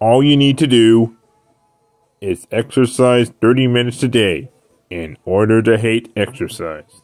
all you need to do is exercise 30 minutes a day in order to hate exercise.